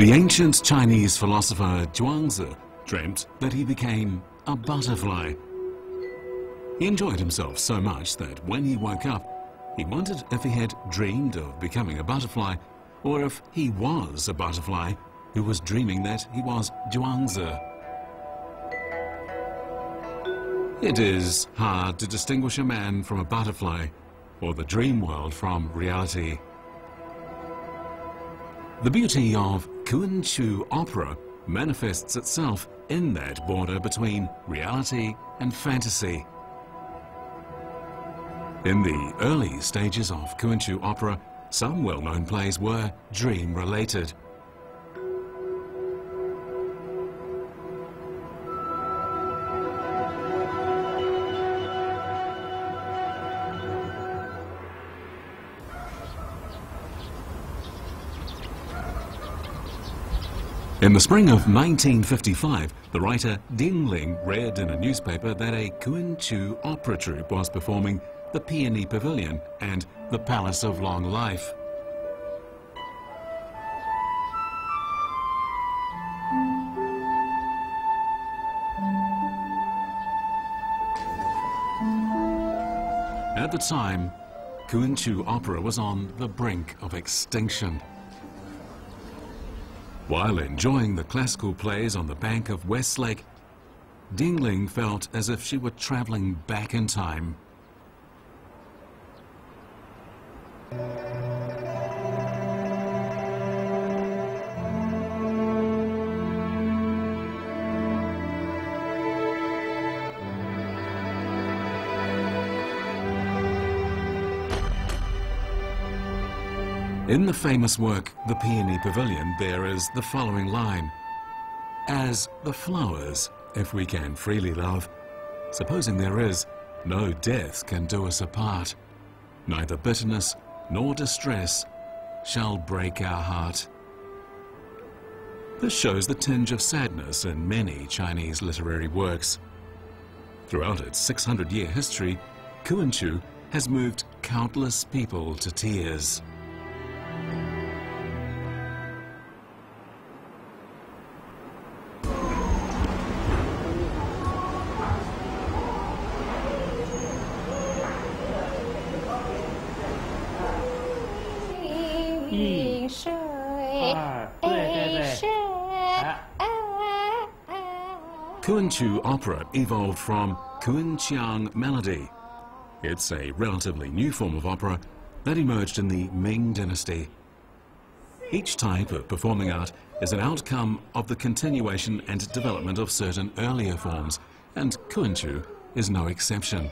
The ancient Chinese philosopher Zhuangzi dreamt that he became a butterfly. He enjoyed himself so much that when he woke up, he wondered if he had dreamed of becoming a butterfly or if he was a butterfly who was dreaming that he was Zhuangzi. It is hard to distinguish a man from a butterfly or the dream world from reality. The beauty of Kunqu opera manifests itself in that border between reality and fantasy. In the early stages of Kunqu opera, some well-known plays were dream-related. In the spring of 1955, the writer Ding Ling read in a newspaper that a Kunqu opera troupe was performing the Peony Pavilion and the Palace of Long Life. At the time, Kunqu opera was on the brink of extinction. While enjoying the classical plays on the bank of Westlake, Ding Ling felt as if she were traveling back in time. In the famous work, The Peony Pavilion, is the following line. As the flowers, if we can freely love, supposing there is, no death can do us apart. Neither bitterness nor distress shall break our heart. This shows the tinge of sadness in many Chinese literary works. Throughout its 600-year history, Kunqu has moved countless people to tears. Opera evolved from Kunqiang melody. It's a relatively new form of opera that emerged in the Ming dynasty. Each type of performing art is an outcome of the continuation and development of certain earlier forms, and Kunqu is no exception.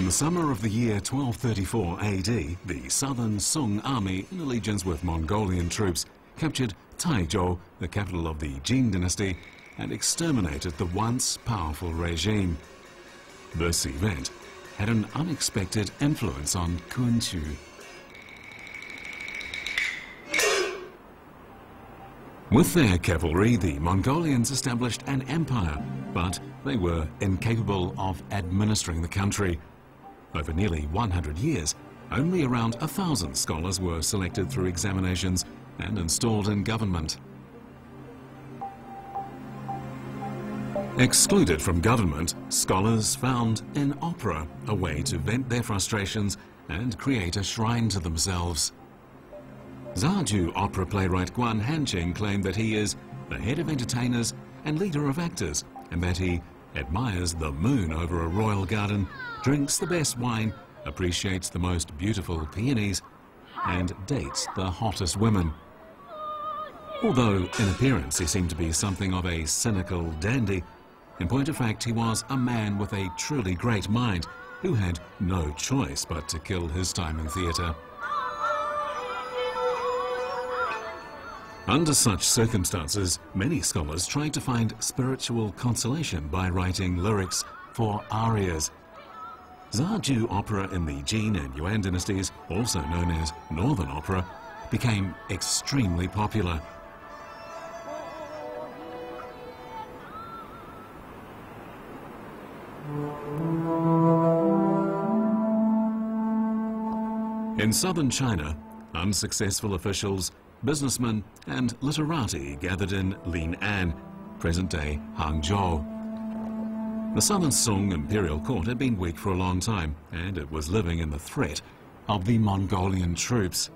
In the summer of the year 1234 AD, the southern Song army, in allegiance with Mongolian troops, captured Caizhou, the capital of the Jin dynasty, and exterminated the once powerful regime. This event had an unexpected influence on Kunqu. With their cavalry, the Mongolians established an empire, but they were incapable of administering the country. Over nearly 100 years, only around a thousand scholars were selected through examinations and installed in government. Excluded from government, scholars found in opera a way to vent their frustrations and create a shrine to themselves. Zaju opera playwright Guan Hanqing claimed that he is the head of entertainers and leader of actors, and that he admires the moon over a royal garden drinks the best wine, appreciates the most beautiful peonies, and dates the hottest women. Although in appearance he seemed to be something of a cynical dandy, in point of fact he was a man with a truly great mind who had no choice but to kill his time in theatre. Under such circumstances, many scholars tried to find spiritual consolation by writing lyrics for arias. Zaju opera in the Jin and Yuan dynasties, also known as Northern Opera, became extremely popular. In southern China, unsuccessful officials, businessmen and literati gathered in Lin'an, present-day Hangzhou. The southern Sung imperial court had been weak for a long time, and it was living in the threat of the Mongolian troops.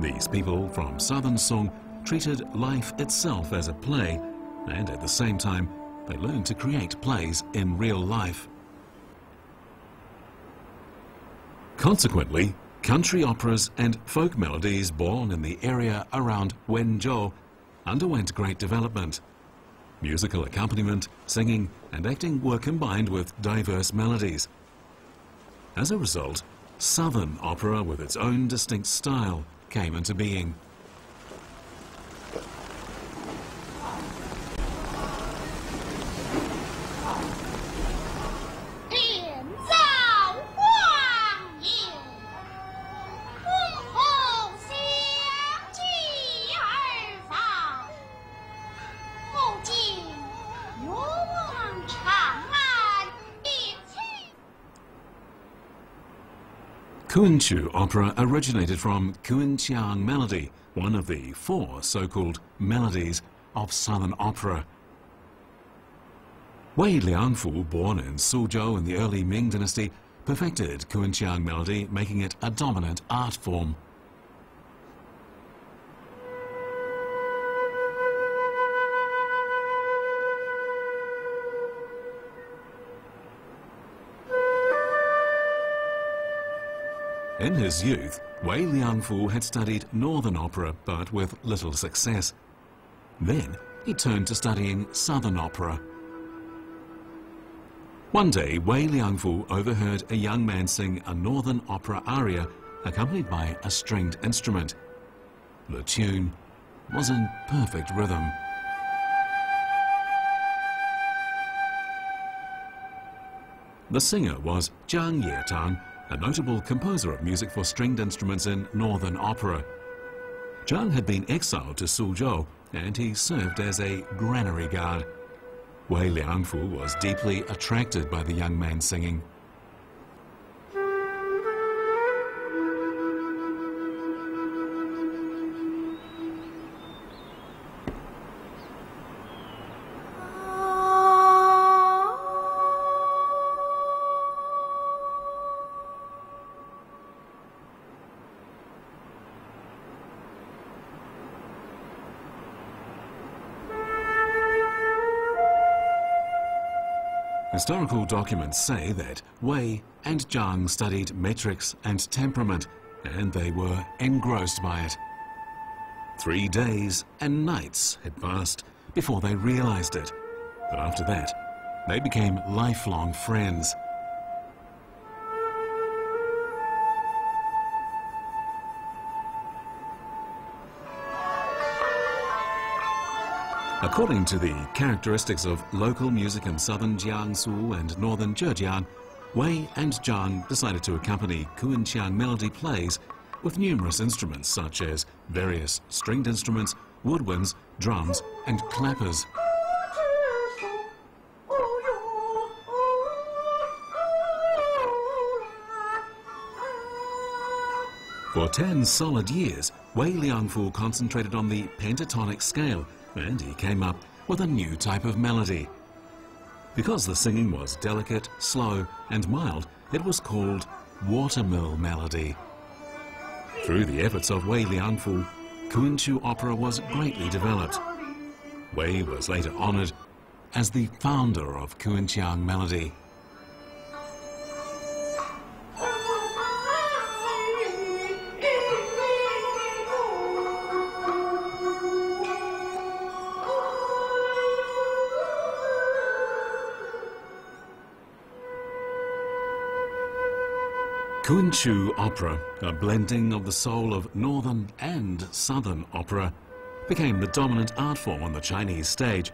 These people from southern Sung treated life itself as a play, and at the same time, they learned to create plays in real life. Consequently, Country operas and folk melodies born in the area around Wenzhou underwent great development. Musical accompaniment, singing and acting were combined with diverse melodies. As a result, Southern opera with its own distinct style came into being. Kunqu opera originated from Kunqiang melody, one of the four so-called melodies of Southern opera. Wei Liangfu, born in Suzhou in the early Ming dynasty, perfected Kunqiang melody, making it a dominant art form. In his youth, Wei Liangfu had studied Northern opera, but with little success. Then he turned to studying Southern opera. One day, Wei Liangfu overheard a young man sing a Northern opera aria accompanied by a stringed instrument. The tune was in perfect rhythm. The singer was Zhang Yetang, a notable composer of music for stringed instruments in Northern opera. Zhang had been exiled to Suzhou and he served as a granary guard. Wei Liangfu was deeply attracted by the young man singing. Historical documents say that Wei and Zhang studied metrics and temperament, and they were engrossed by it. Three days and nights had passed before they realized it, but after that, they became lifelong friends. According to the characteristics of local music in southern Jiangsu and northern Zhejiang, Wei and Zhang decided to accompany Kunqiang melody plays with numerous instruments such as various stringed instruments, woodwinds, drums and clappers. For ten solid years, Wei Liangfu concentrated on the pentatonic scale and he came up with a new type of melody. Because the singing was delicate, slow and mild, it was called watermill melody. Through the efforts of Wei Liangfu, Kunqu opera was greatly developed. Wei was later honored as the founder of Kunqiang melody. Kunqu opera, a blending of the soul of northern and southern opera, became the dominant art form on the Chinese stage,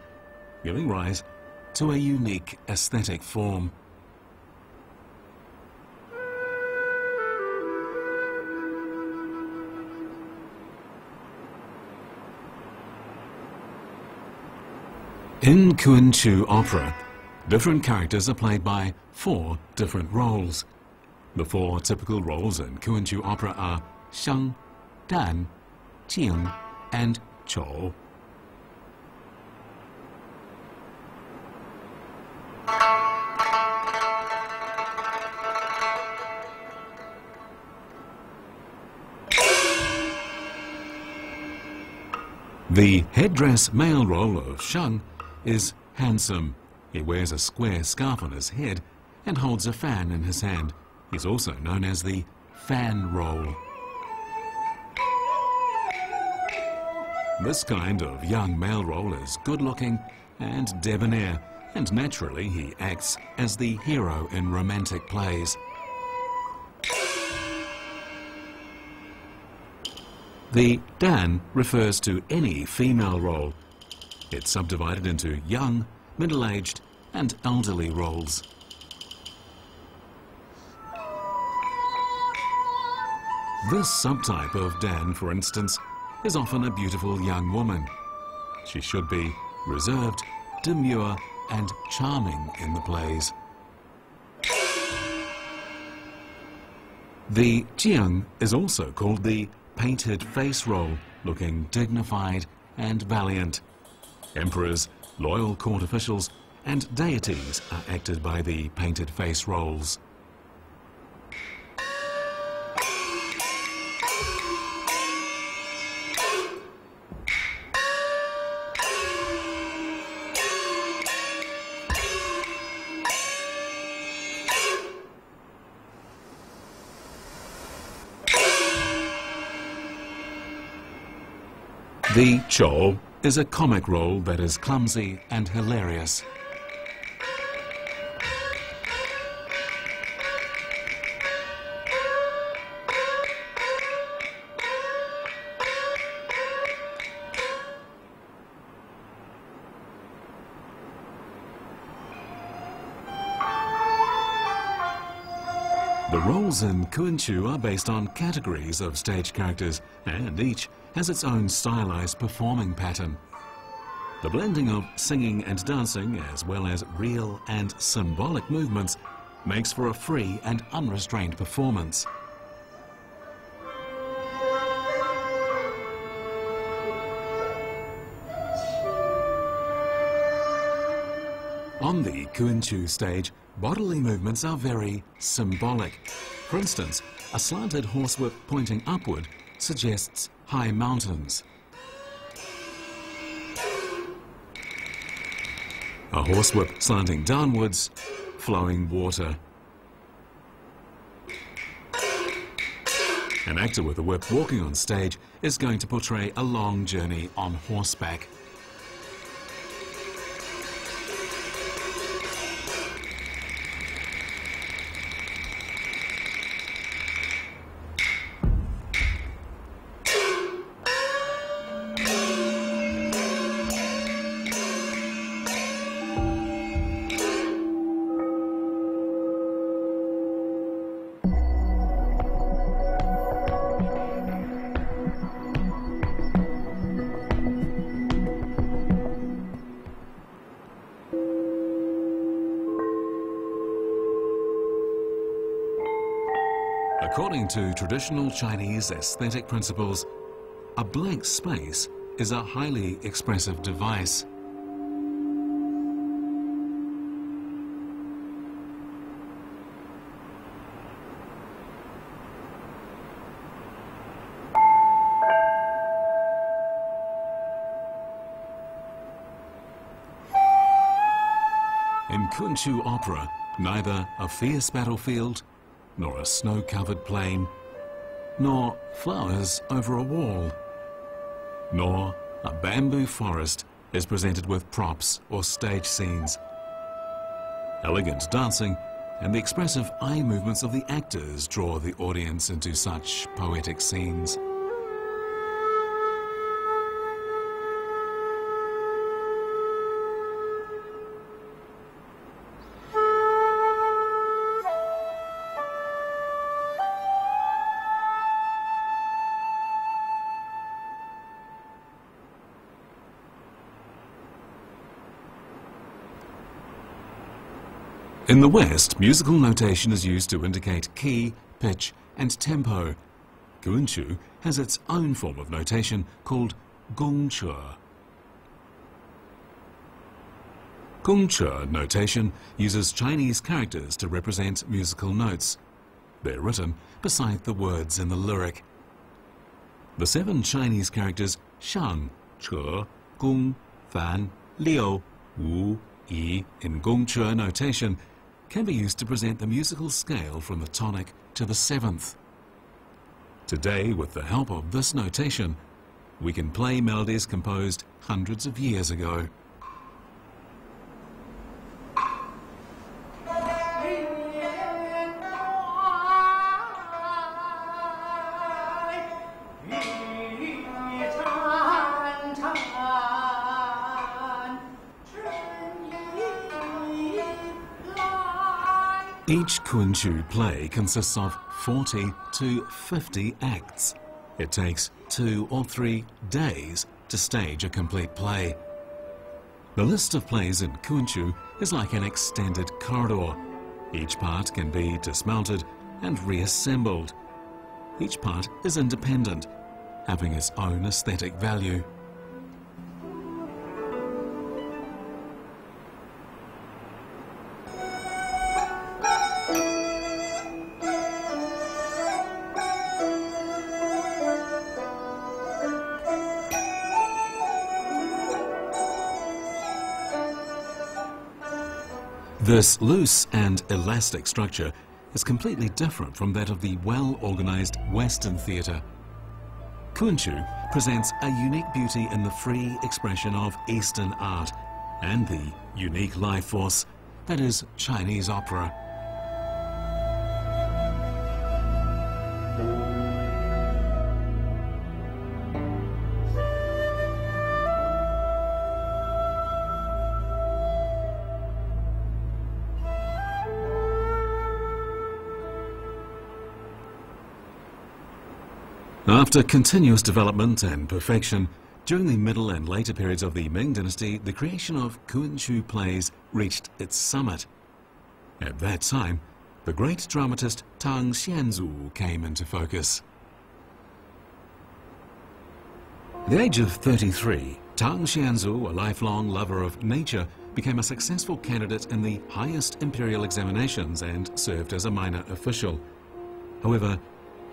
giving rise to a unique aesthetic form. In Kunqu opera, different characters are played by four different roles. The four typical roles in Kun opera are Sheng, Dan, Jing, and Chou. The headdress male role of Sheng is handsome. He wears a square scarf on his head and holds a fan in his hand. He's also known as the fan role. This kind of young male role is good-looking and debonair, and naturally he acts as the hero in romantic plays. The Dan refers to any female role. It's subdivided into young, middle-aged and elderly roles. This subtype of Dan, for instance, is often a beautiful young woman. She should be reserved, demure and charming in the plays. The Jing is also called the painted face role, looking dignified and valiant. Emperors, loyal court officials and deities are acted by the painted face roles. Chou is a comic role that is clumsy and hilarious. The roles in Kunqu are based on categories of stage characters, and each has its own stylized performing pattern. The blending of singing and dancing, as well as real and symbolic movements, makes for a free and unrestrained performance. On the Kunqu stage, bodily movements are very symbolic. For instance, a slanted horsewhip pointing upward suggests high mountains. A horsewhip slanting downwards, flowing water. An actor with a whip walking on stage is going to portray a long journey on horseback. Traditional Chinese aesthetic principles, a blank space is a highly expressive device. In Kunqu opera, neither a fierce battlefield nor a snow-covered plain, nor flowers over a wall, nor a bamboo forest is presented with props or stage scenes. Elegant dancing and the expressive eye movements of the actors draw the audience into such poetic scenes. In the West, musical notation is used to indicate key, pitch, and tempo. Kunqu has its own form of notation called gongche. Gongche notation uses Chinese characters to represent musical notes. They're written beside the words in the lyric. The seven Chinese characters Shang, Che, Gong, Fan, Liu, Wu, Yi in Gongche notation can be used to present the musical scale from the tonic to the seventh. Today, with the help of this notation, we can play melodies composed hundreds of years ago. Each Kunqu play consists of 40 to 50 acts. It takes two or three days to stage a complete play. The list of plays in Kunqu is like an extended corridor. Each part can be dismounted and reassembled. Each part is independent, having its own aesthetic value. This loose and elastic structure is completely different from that of the well-organized Western theatre. Kunqu presents a unique beauty in the free expression of Eastern art and the unique life force that is Chinese opera. After continuous development and perfection, during the middle and later periods of the Ming Dynasty, the creation of Kunqu plays reached its summit. At that time, the great dramatist Tang Xianzu came into focus. At the age of 33, Tang Xianzu, a lifelong lover of nature, became a successful candidate in the highest imperial examinations and served as a minor official. However,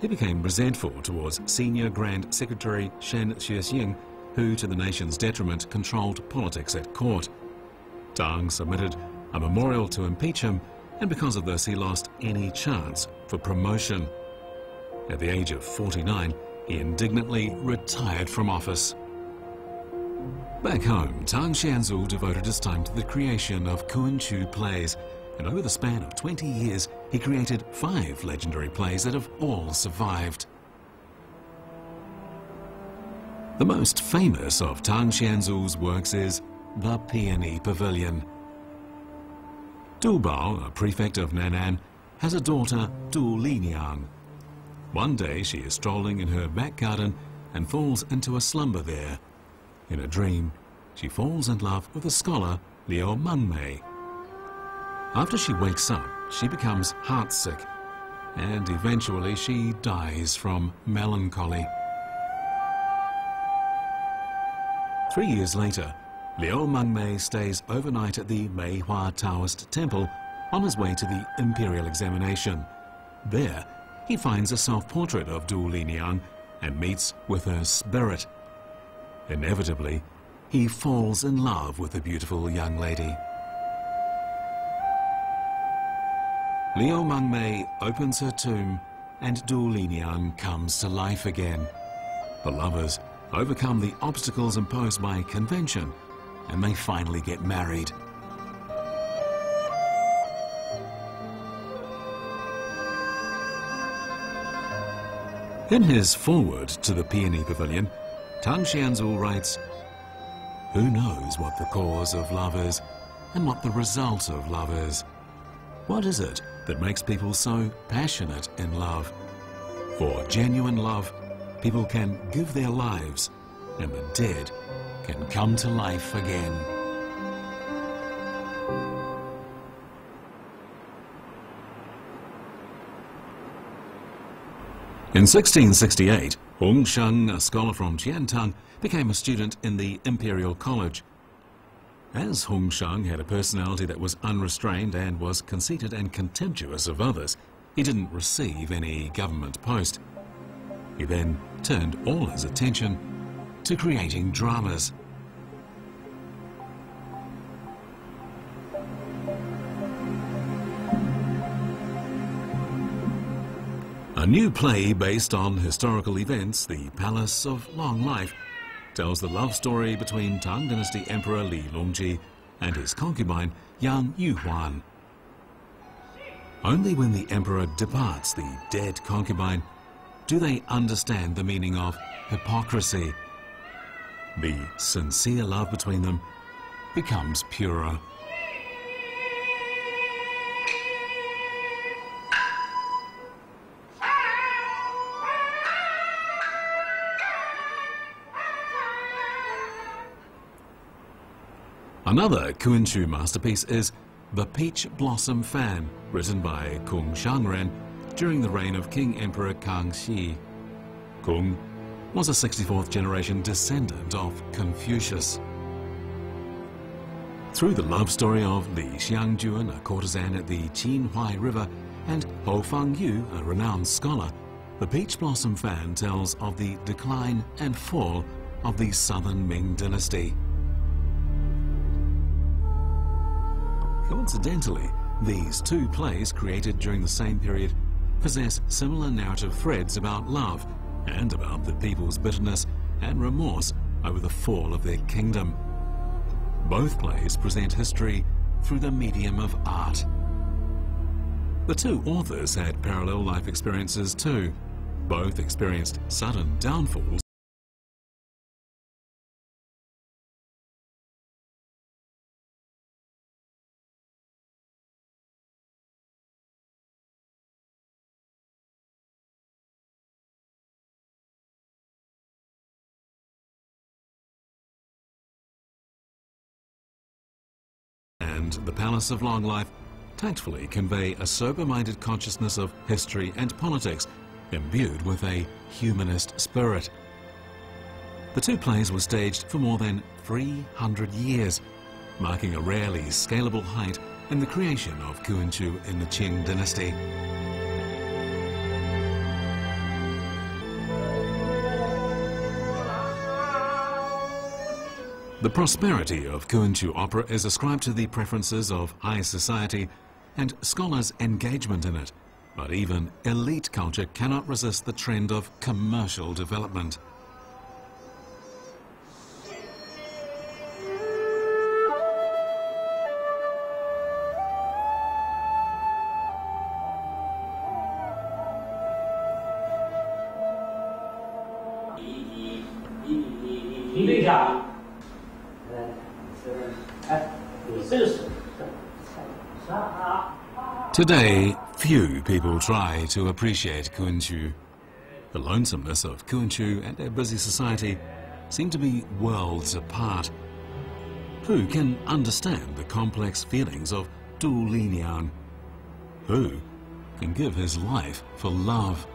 he became resentful towards Senior Grand Secretary Shen Shixing, who, to the nation's detriment, controlled politics at court. Tang submitted a memorial to impeach him, and because of this he lost any chance for promotion. At the age of 49, he indignantly retired from office. Back home, Tang Xianzu devoted his time to the creation of Kunqu plays, and over the span of 20 years, he created five legendary plays that have all survived. The most famous of Tang Xianzu's works is The Peony Pavilion. Du Bao, a prefect of Nan'an, has a daughter, Du Liniang. One day she is strolling in her back garden and falls into a slumber there. In a dream, she falls in love with a scholar, Liu Mengmei. After she wakes up, she becomes heartsick and eventually she dies from melancholy. Three years later, Liu Mengmei stays overnight at the Meihua Taoist Temple on his way to the imperial examination. There, he finds a self-portrait of Du Liniang and meets with her spirit. Inevitably, he falls in love with the beautiful young lady. Liu Mengmei opens her tomb and Du Liniang comes to life again. The lovers overcome the obstacles imposed by convention and they finally get married. In his foreword to the Peony Pavilion, Tang Xianzu writes, Who knows what the cause of love is and what the result of love is? What is it that makes people so passionate in love? For genuine love, people can give their lives and the dead can come to life again. In 1668, Hong Sheng, a scholar from Qiantang, became a student in the Imperial College as Hong Sheng had a personality that was unrestrained and was conceited and contemptuous of others, he didn't receive any government post. He then turned all his attention to creating dramas. A new play based on historical events, The Palace of Long Life, tells the love story between Tang Dynasty Emperor Li Longji and his concubine Yang Yuhuan. Only when the emperor departs the dead concubine do they understand the meaning of hypocrisy. The sincere love between them becomes purer. Another Kunshu masterpiece is The Peach Blossom Fan, written by Kung Shangren during the reign of Qing Emperor Kangxi. Kung was a 64th generation descendant of Confucius. Through the love story of Li Xiangjun, a courtesan at the Qinhuai River, and Hou Fangyu, a renowned scholar, the Peach Blossom Fan tells of the decline and fall of the southern Ming dynasty. Coincidentally, these two plays created during the same period possess similar narrative threads about love and about the people's bitterness and remorse over the fall of their kingdom. Both plays present history through the medium of art. The two authors had parallel life experiences too. Both experienced sudden downfalls Palace of Long Life tactfully convey a sober-minded consciousness of history and politics, imbued with a humanist spirit. The two plays were staged for more than 300 years, marking a rarely scalable height in the creation of Kunshu in the Qing dynasty. The prosperity of Kunshu opera is ascribed to the preferences of high society and scholars' engagement in it. But even elite culture cannot resist the trend of commercial development. Try to appreciate Kunshu. The lonesomeness of Kunshu and their busy society seem to be worlds apart. Who can understand the complex feelings of Du Liniang? Who can give his life for love?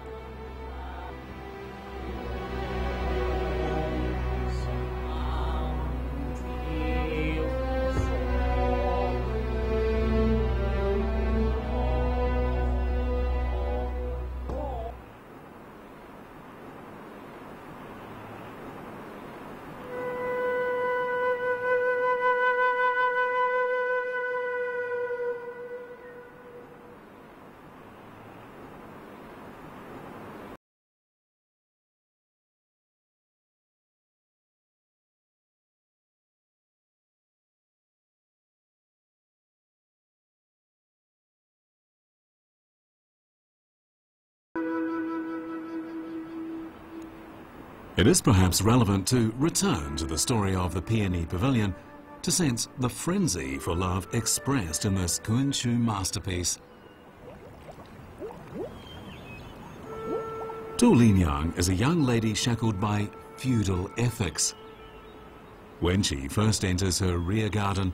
It is perhaps relevant to return to the story of the Peony Pavilion to sense the frenzy for love expressed in this Kunshu masterpiece. Du Liniang is a young lady shackled by feudal ethics. When she first enters her rear garden,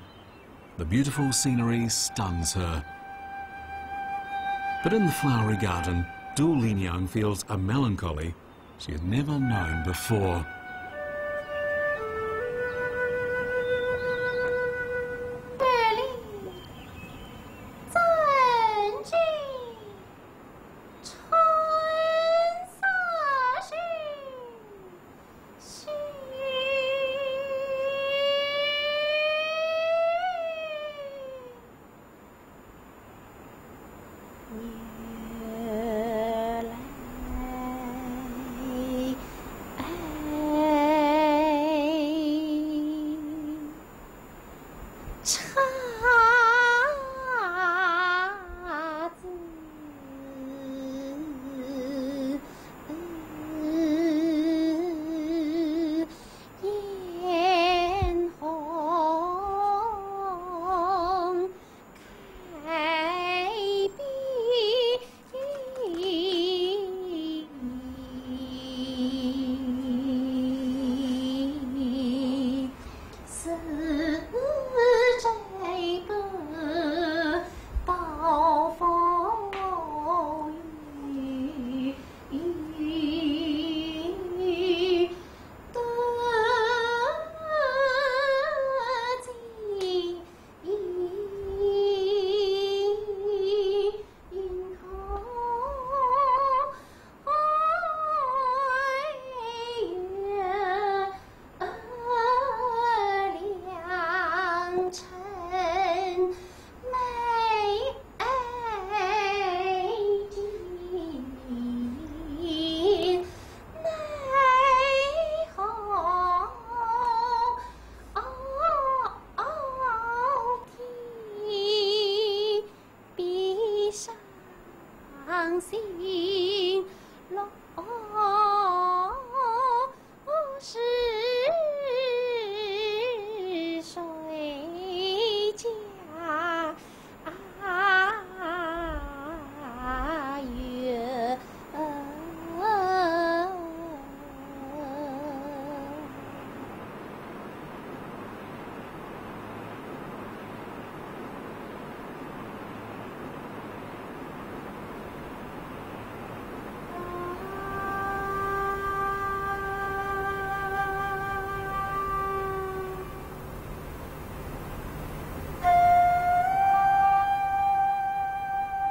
the beautiful scenery stuns her. But in the flowery garden, Du Liniang feels a melancholy she had never known before.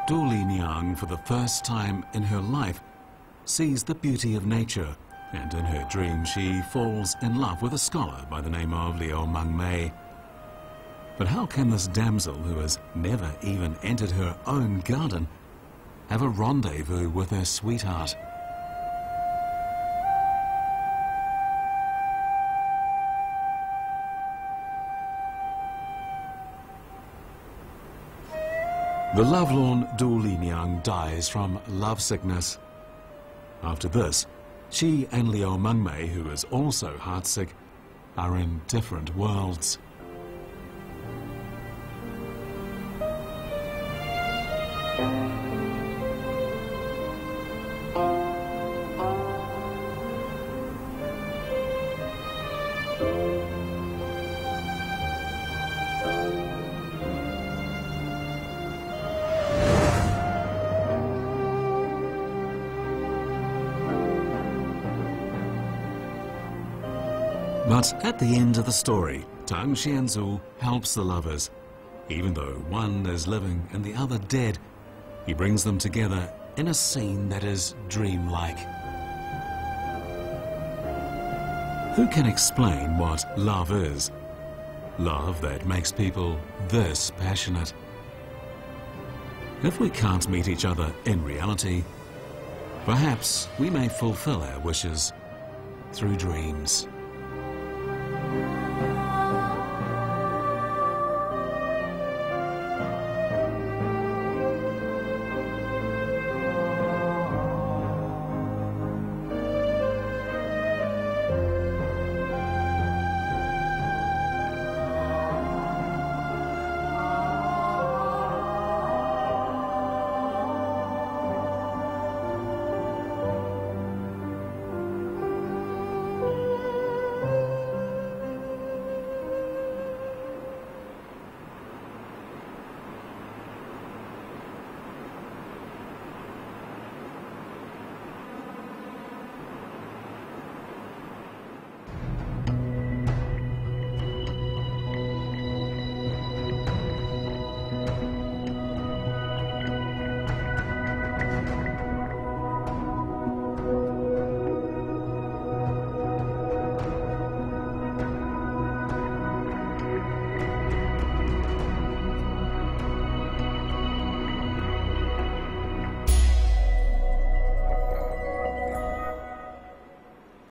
Du Liniang, for the first time in her life, sees the beauty of nature, and in her dream she falls in love with a scholar by the name of Liu Mengmei. But how can this damsel, who has never even entered her own garden, have a rendezvous with her sweetheart? The lovelorn Du Liniang dies from lovesickness. After this, she and Liu Mengmei, who is also heartsick, are in different worlds. But at the end of the story, Tang Xianzu helps the lovers. Even though one is living and the other dead, he brings them together in a scene that is dreamlike. Who can explain what love is? Love that makes people this passionate. If we can't meet each other in reality, perhaps we may fulfill our wishes through dreams.